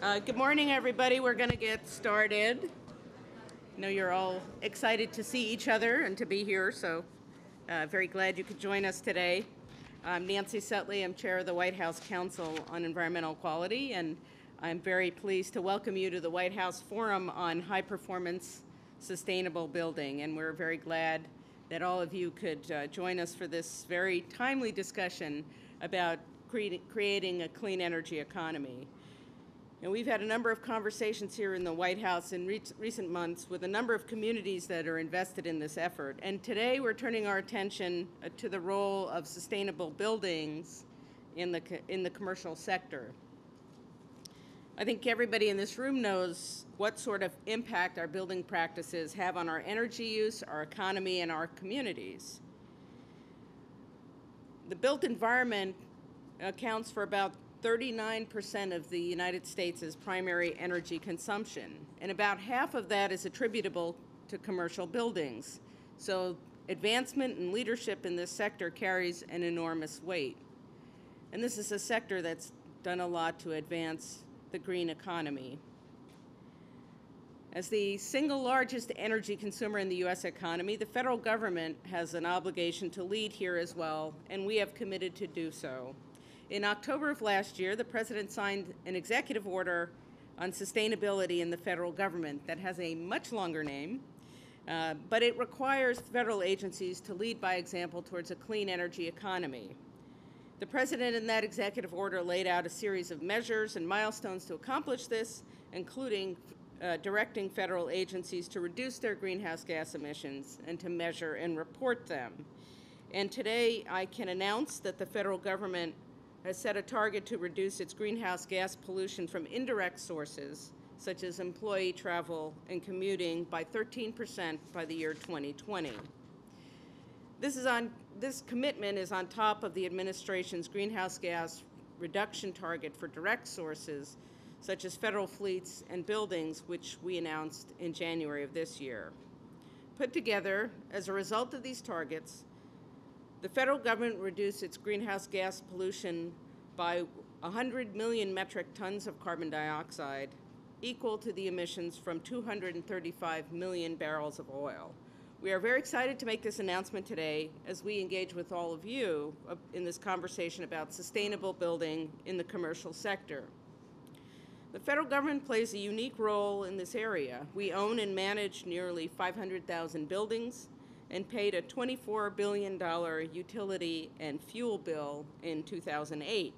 Uh, Good morning, everybody. We're going to get started. I know you're all excited to see each other and to be here, so uh, very glad you could join us today. I'm Nancy Sutley. I'm Chair of the White House Council on Environmental Quality, and I'm very pleased to welcome you to the White House Forum on High Performance Sustainable Building. And we're very glad that all of you could uh, join us for this very timely discussion about cre- creating a clean energy economy. And we've had a number of conversations here in the White House in re- recent months with a number of communities that are invested in this effort. And today we're turning our attention uh, to the role of sustainable buildings in the, in the commercial sector. I think everybody in this room knows what sort of impact our building practices have on our energy use, our economy, and our communities. The built environment accounts for about 39% of the United States' primary energy consumption, and about half of that is attributable to commercial buildings. So, advancement and leadership in this sector carries an enormous weight. And this is a sector that's done a lot to advance the green economy. As the single largest energy consumer in the U.S. economy, the federal government has an obligation to lead here as well, and we have committed to do so. In October of last year, the President signed an executive order on sustainability in the federal government that has a much longer name, uh, but it requires federal agencies to lead by example towards a clean energy economy. The President in that executive order laid out a series of measures and milestones to accomplish this, including uh, directing federal agencies to reduce their greenhouse gas emissions and to measure and report them. And today I can announce that the federal government has set a target to reduce its greenhouse gas pollution from indirect sources, such as employee travel and commuting, by 13% by the year 2020. This, is on, this commitment is on top of the administration's greenhouse gas reduction target for direct sources, such as federal fleets and buildings, which we announced in January of this year. Put together, as a result of these targets, the federal government reduced its greenhouse gas pollution by 100 million metric tons of carbon dioxide, equal to the emissions from 235 million barrels of oil. We are very excited to make this announcement today as we engage with all of you uh, in this conversation about sustainable building in the commercial sector. The federal government plays a unique role in this area. We own and manage nearly 500,000 buildings and paid a $24 billion utility and fuel bill in 2008.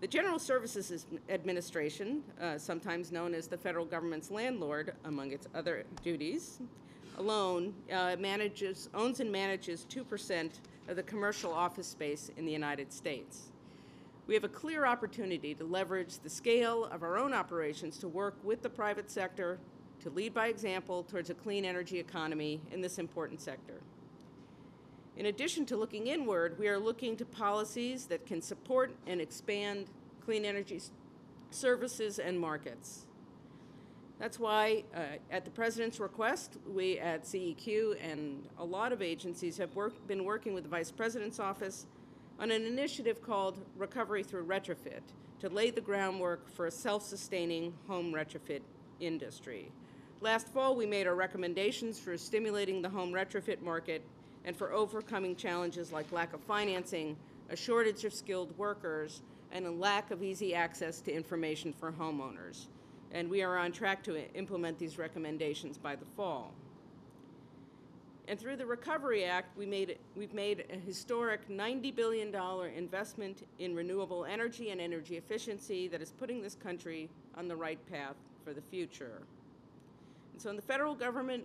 The General Services Administration, uh, sometimes known as the federal government's landlord, among its other duties, alone uh, manages, owns and manages 2% of the commercial office space in the United States. We have a clear opportunity to leverage the scale of our own operations to work with the private sector to lead by example towards a clean energy economy in this important sector. In addition to looking inward, we are looking to policies that can support and expand clean energy services and markets. That's why, uh, at the President's request, we at CEQ and a lot of agencies have work, been working with the Vice President's office on an initiative called Recovery Through Retrofit to lay the groundwork for a self sustaining home retrofit industry. Last fall, we made our recommendations for stimulating the home retrofit market and for overcoming challenges like lack of financing, a shortage of skilled workers, and a lack of easy access to information for homeowners. And we are on track to implement these recommendations by the fall. And through the Recovery Act, we made, we've made a historic $90 billion investment in renewable energy and energy efficiency that is putting this country on the right path for the future. And so in the federal government,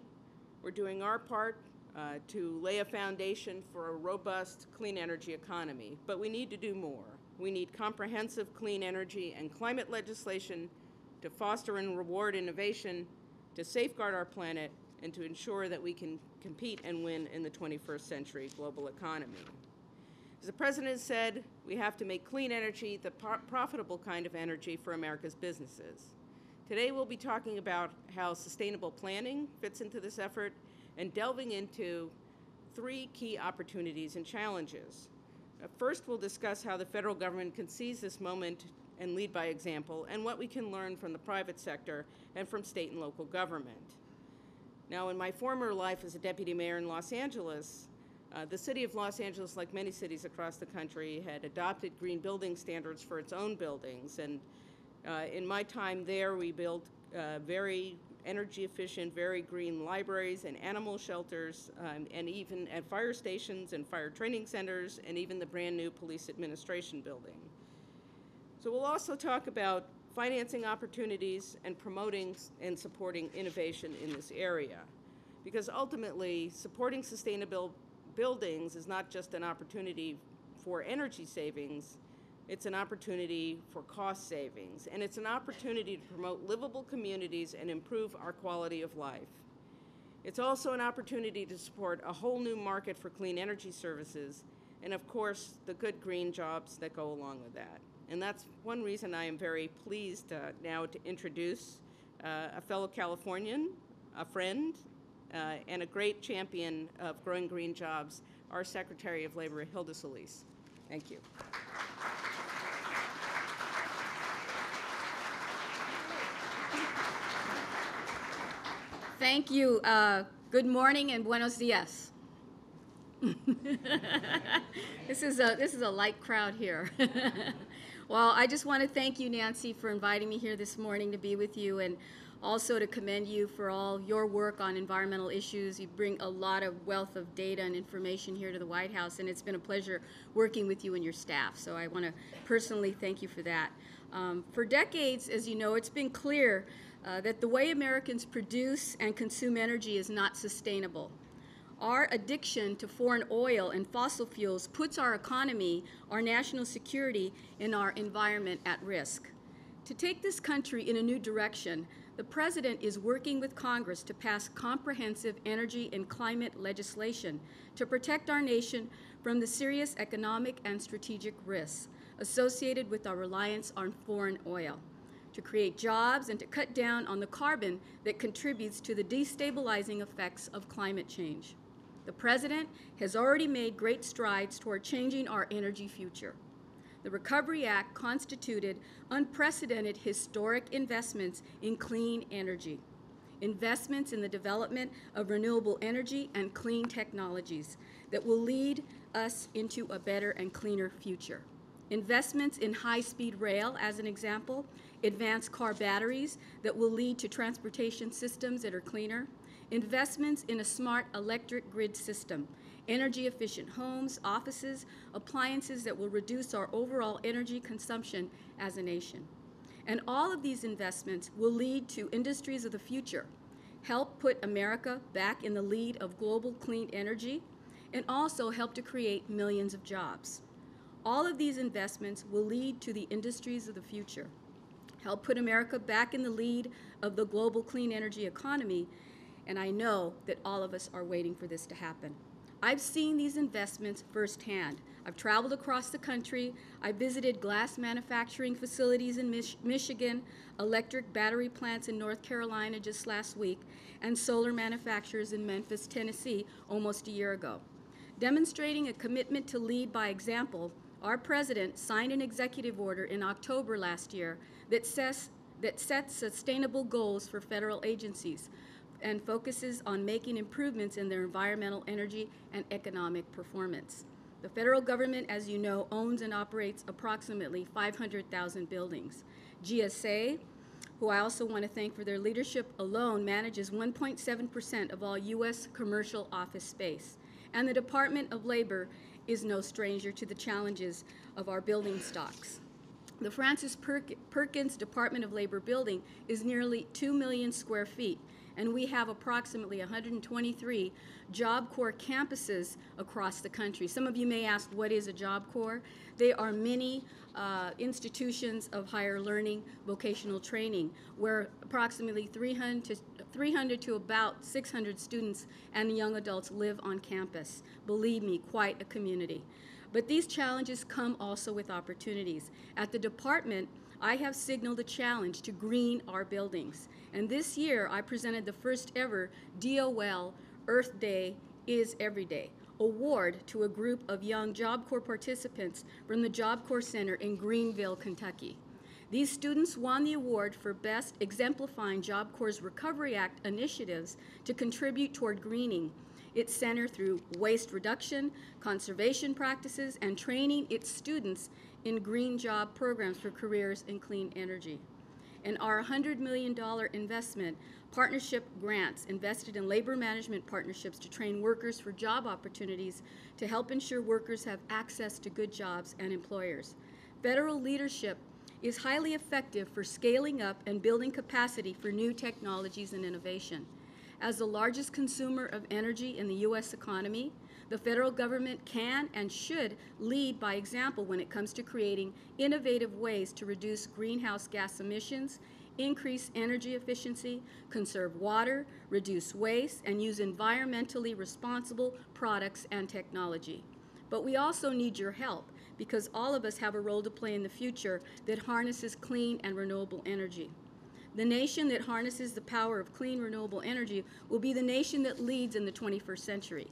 we're doing our part uh, to lay a foundation for a robust clean energy economy. But we need to do more. We need comprehensive clean energy and climate legislation to foster and reward innovation, to safeguard our planet, and to ensure that we can compete and win in the 21st century global economy. As the President said, we have to make clean energy the profitable kind of energy for America's businesses. Today we'll be talking about how sustainable planning fits into this effort and delving into three key opportunities and challenges. Uh, first, we'll discuss how the federal government can seize this moment and lead by example, and what we can learn from the private sector and from state and local government. Now, in my former life as a deputy mayor in Los Angeles, uh, the city of Los Angeles, like many cities across the country, had adopted green building standards for its own buildings. And uh, in my time there, we built uh, very energy efficient, very green libraries and animal shelters, um, and even at fire stations and fire training centers, and even the brand new police administration building. So we'll also talk about financing opportunities and promoting and supporting innovation in this area. Because ultimately, supporting sustainable buildings is not just an opportunity for energy savings, it's an opportunity for cost savings, and it's an opportunity to promote livable communities and improve our quality of life. It's also an opportunity to support a whole new market for clean energy services, and of course, the good green jobs that go along with that. And that's one reason I am very pleased uh, now to introduce uh, a fellow Californian, a friend, uh, and a great champion of growing green jobs, our Secretary of Labor, Hilda Solis. Thank you. Thank you. Uh, good morning and buenos dias. this is a this is a light crowd here. well, I just want to thank you, Nancy, for inviting me here this morning to be with you, and also to commend you for all your work on environmental issues. You bring a lot of wealth of data and information here to the White House, and it's been a pleasure working with you and your staff. So I want to personally thank you for that. Um, for decades, as you know, it's been clear uh, that the way Americans produce and consume energy is not sustainable. Our addiction to foreign oil and fossil fuels puts our economy, our national security, and our environment at risk. To take this country in a new direction, the President is working with Congress to pass comprehensive energy and climate legislation to protect our nation from the serious economic and strategic risks associated with our reliance on foreign oil to create jobs and to cut down on the carbon that contributes to the destabilizing effects of climate change. The President has already made great strides toward changing our energy future. The Recovery Act constituted unprecedented historic investments in clean energy, investments in the development of renewable energy and clean technologies that will lead us into a better and cleaner future. Investments in high-speed rail, as an example, advanced car batteries that will lead to transportation systems that are cleaner, investments in a smart electric grid system, energy efficient homes, offices, appliances that will reduce our overall energy consumption as a nation. And all of these investments will lead to industries of the future, help put America back in the lead of global clean energy, and also help to create millions of jobs. All of these investments will lead to the industries of the future help put America back in the lead of the global clean energy economy, and I know that all of us are waiting for this to happen. I've seen these investments firsthand. I've traveled across the country. I visited glass manufacturing facilities in Mich Michigan, electric battery plants in North Carolina just last week, and solar manufacturers in Memphis, Tennessee almost a year ago. Demonstrating a commitment to lead by example, our president signed an executive order in October last year that sets, that sets sustainable goals for federal agencies and focuses on making improvements in their environmental, energy, and economic performance. The federal government, as you know, owns and operates approximately 500,000 buildings. GSA, who I also want to thank for their leadership alone, manages 1.7% of all U.S. commercial office space. And the Department of Labor is no stranger to the challenges of our building stocks. The Frances Perkins Department of Labor building is nearly 2 million square feet, and we have approximately 123 Job Corps campuses across the country. Some of you may ask, what is a Job Corps? They are many uh, institutions of higher learning, vocational training, where approximately 300 to, 300 to about 600 students and young adults live on campus. Believe me, quite a community. But these challenges come also with opportunities. At the department, I have signaled a challenge to green our buildings. And this year, I presented the first ever DOL Earth Day is Every Day award to a group of young Job Corps participants from the Job Corps Center in Greenville, Kentucky. These students won the award for Best Exemplifying Job Corps' Recovery Act initiatives to contribute toward greening its center through waste reduction, conservation practices, and training its students in green job programs for careers in clean energy. And our $100 million investment partnership grants invested in labor management partnerships to train workers for job opportunities to help ensure workers have access to good jobs and employers. Federal leadership is highly effective for scaling up and building capacity for new technologies and innovation. As the largest consumer of energy in the U.S. economy, the federal government can and should lead by example when it comes to creating innovative ways to reduce greenhouse gas emissions, increase energy efficiency, conserve water, reduce waste, and use environmentally responsible products and technology. But we also need your help because all of us have a role to play in the future that harnesses clean and renewable energy. The nation that harnesses the power of clean, renewable energy will be the nation that leads in the 21st century.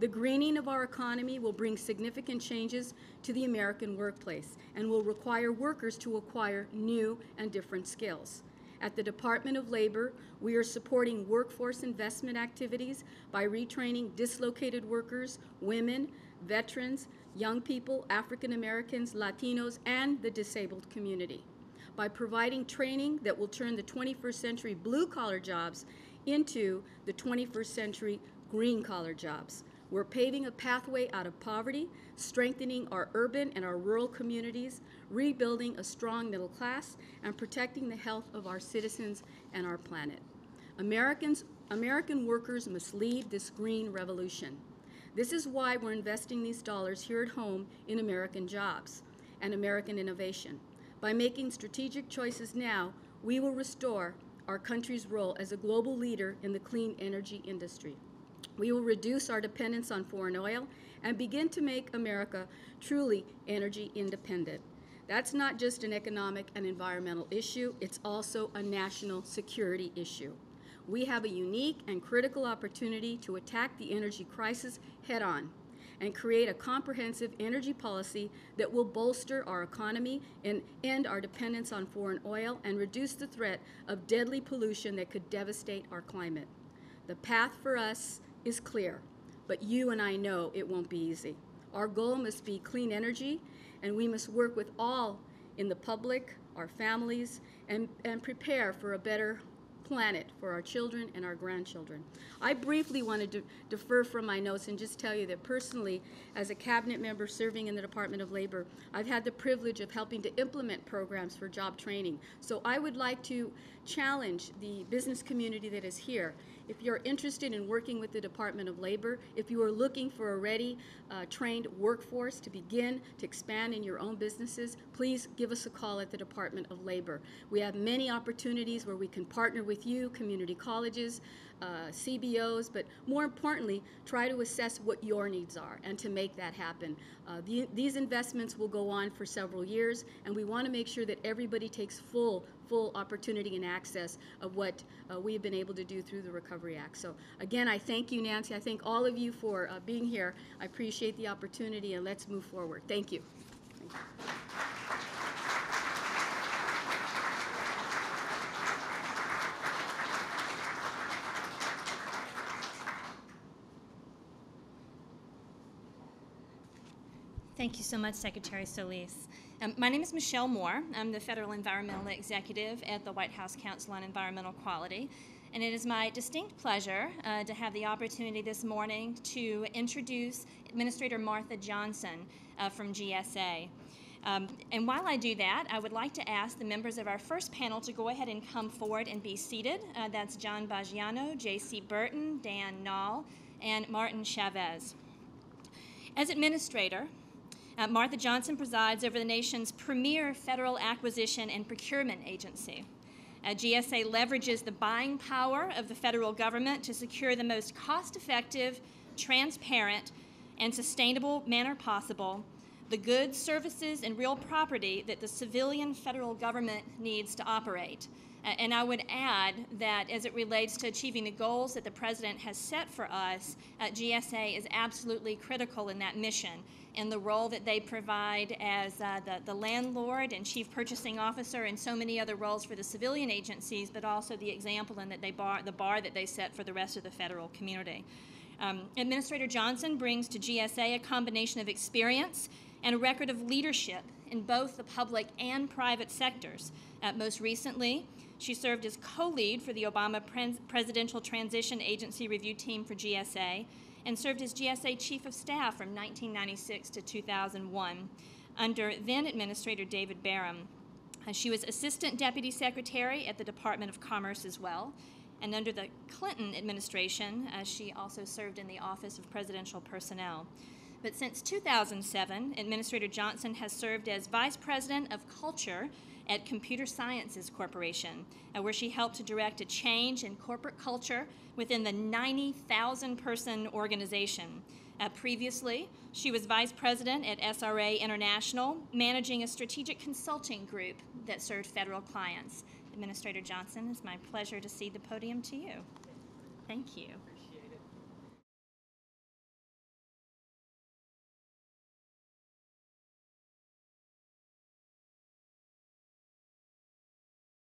The greening of our economy will bring significant changes to the American workplace and will require workers to acquire new and different skills. At the Department of Labor, we are supporting workforce investment activities by retraining dislocated workers, women, veterans, young people, African Americans, Latinos, and the disabled community. By providing training that will turn the 21st century blue collar jobs into the 21st century green collar jobs. We're paving a pathway out of poverty, strengthening our urban and our rural communities, rebuilding a strong middle class, and protecting the health of our citizens and our planet. Americans, American workers must lead this green revolution. This is why we're investing these dollars here at home in American jobs and American innovation. By making strategic choices now, we will restore our country's role as a global leader in the clean energy industry. We will reduce our dependence on foreign oil and begin to make America truly energy independent. That's not just an economic and environmental issue, it's also a national security issue. We have a unique and critical opportunity to attack the energy crisis head on and create a comprehensive energy policy that will bolster our economy and end our dependence on foreign oil and reduce the threat of deadly pollution that could devastate our climate. The path for us is clear, but you and I know it won't be easy. Our goal must be clean energy, and we must work with all in the public, our families, and, and prepare for a better planet for our children and our grandchildren. I briefly want to defer from my notes and just tell you that personally, as a cabinet member serving in the Department of Labor, I've had the privilege of helping to implement programs for job training. So I would like to challenge the business community that is here if you're interested in working with the Department of Labor, if you are looking for a ready, uh, trained workforce to begin to expand in your own businesses, please give us a call at the Department of Labor. We have many opportunities where we can partner with you, community colleges, uh, CBOs, but more importantly, try to assess what your needs are and to make that happen. Uh, the, these investments will go on for several years, and we want to make sure that everybody takes full full opportunity and access of what uh, we've been able to do through the Recovery Act. So again, I thank you, Nancy. I thank all of you for uh, being here. I appreciate the opportunity, and let's move forward. Thank you. Thank you. Thank you so much, Secretary Solis. Um, my name is Michelle Moore. I'm the Federal Environmental Executive at the White House Council on Environmental Quality. And it is my distinct pleasure uh, to have the opportunity this morning to introduce Administrator Martha Johnson uh, from GSA. Um, and while I do that, I would like to ask the members of our first panel to go ahead and come forward and be seated. Uh, that's John Baggiano, J.C. Burton, Dan Nall, and Martin Chavez. As administrator, uh, Martha Johnson presides over the nation's premier federal acquisition and procurement agency. Uh, GSA leverages the buying power of the federal government to secure the most cost effective, transparent, and sustainable manner possible the goods, services, and real property that the civilian federal government needs to operate. And I would add that as it relates to achieving the goals that the President has set for us, uh, GSA is absolutely critical in that mission and the role that they provide as uh, the, the landlord and chief purchasing officer and so many other roles for the civilian agencies, but also the example and that they bar, the bar that they set for the rest of the federal community. Um, Administrator Johnson brings to GSA a combination of experience and a record of leadership in both the public and private sectors. Uh, most recently, she served as co lead for the Obama Pres- Presidential Transition Agency Review Team for GSA and served as GSA Chief of Staff from 1996 to 2001 under then Administrator David Barram. Uh, she was Assistant Deputy Secretary at the Department of Commerce as well. And under the Clinton administration, uh, she also served in the Office of Presidential Personnel. But since 2007, Administrator Johnson has served as Vice President of Culture at Computer Sciences Corporation, uh, where she helped to direct a change in corporate culture within the 90,000 person organization. Uh, previously, she was vice president at SRA International, managing a strategic consulting group that served federal clients. Administrator Johnson, it's my pleasure to cede the podium to you. Thank you.